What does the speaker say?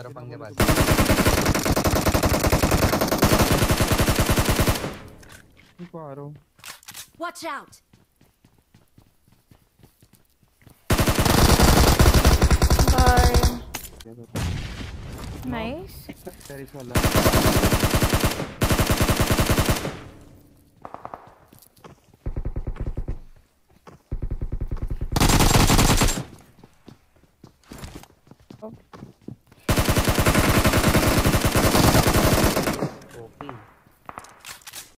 तरफ पंगे बाज इनको आ रहा हूँ वॉच आउट बाय नाइस तो Nice. टेरिस वाला